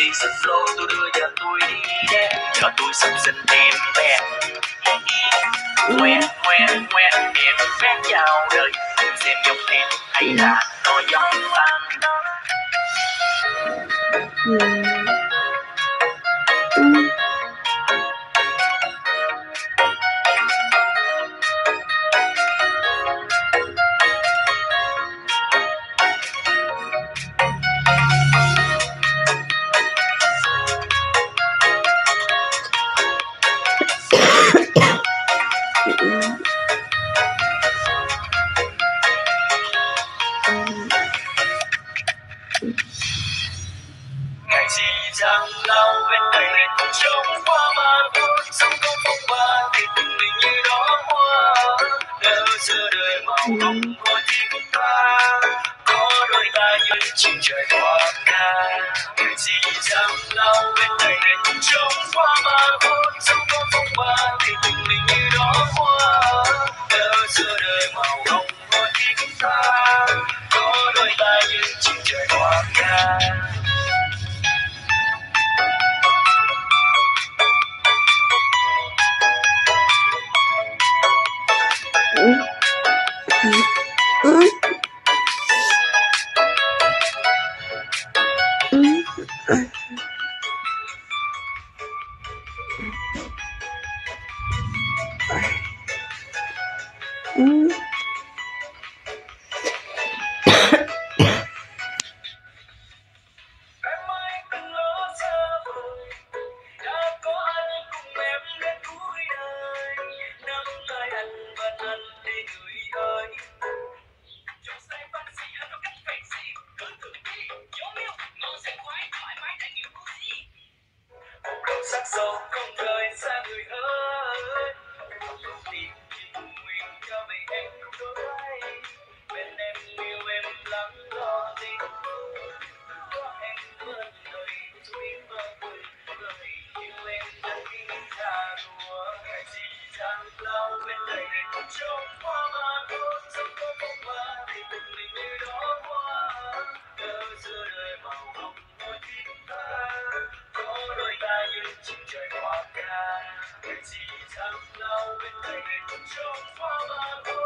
trên sân flow tôi đưa giờ tôi đi. Đẻ cho tôi sắp sinh em bé. Ngoe ngoe ngoe em bé chào đời. Xem giống em hay là nó giống anh Yeah. Chẳng lao bên đây lên cùng trống qua màn buốt sống không phong ba thì tình mình như đó hoa. Nếu giờ đời màu hồng thôi thì cũng ta có đôi ta như chim trời hoa ca. Ngày gì chẳng lao bên đây lên cùng trống qua màn buốt sống không phong ba thì tình mình như đó hoa. Nếu giờ đời màu hồng thôi thì cũng ta 嗯。正在刮干危机已残留问题已